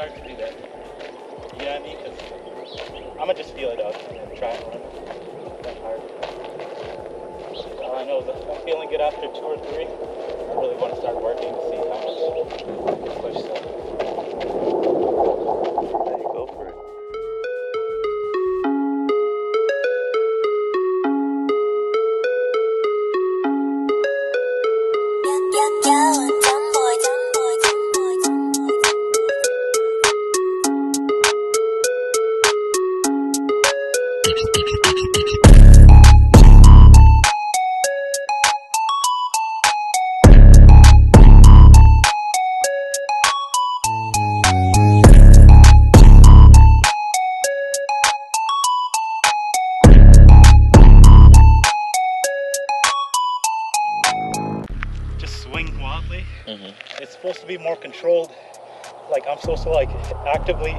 start to do that. You know what I mean? Because I'm gonna just feel it out and try run that hard. All I know is I'm feeling good after two or three, I really want to start working to see how much swing wildly. Mhm. It's supposed to be more controlled. Like I'm supposed to like actively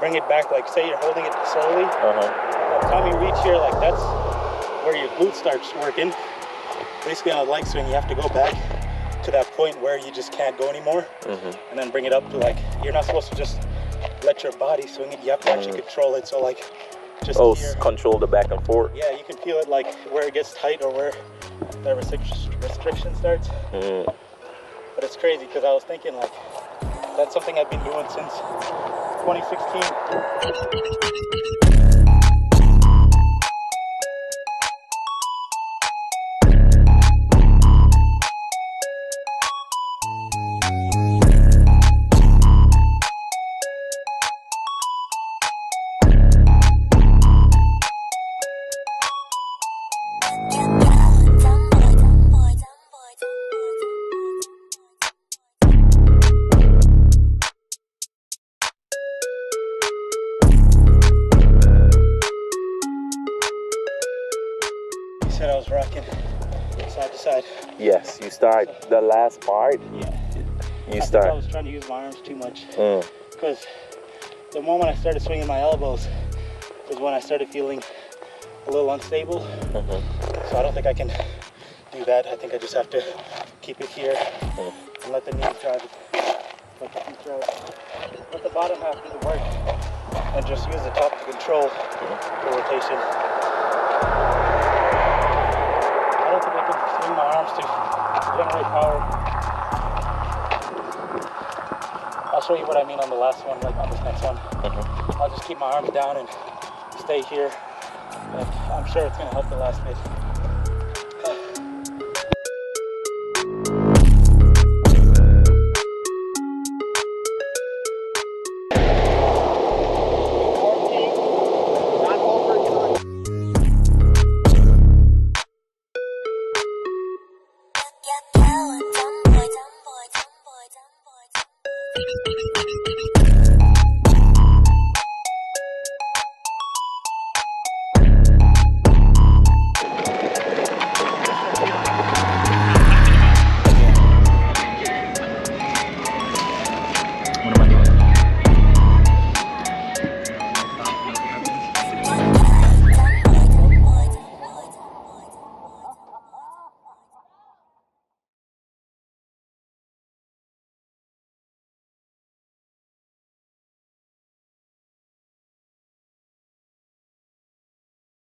bring it back. Like say you're holding it slowly. Uh-huh. By the time you reach here, like that's where your glute starts working. Basically on a leg swing, you have to go back to that point where you just can't go anymore, Mhm. and then bring it up to like you're not supposed to just let your body swing it. You have to actually control it. So like just Oh, here. control the back and forth. Yeah, you can feel it like where it gets tight or where the restric- restriction starts. Mm. But it's crazy because I was thinking like that's something I've been doing since 2016. Was rocking side to side. Yes, you start the last part. Yeah. You I think I was trying to use my arms too much Mm. because the moment I started swinging my elbows was when I started feeling a little unstable. Mhm. So I don't think I can do that. I think I just have to keep it here Mm. and let the knees drive. Let the feet drive. Let the bottom half do the work and just use the top to control the rotation. Show you what I mean on the last one, like on this next one. Mhm. I'll just keep my arms down and stay here. I'm sure it's gonna help the last bit. Yeah.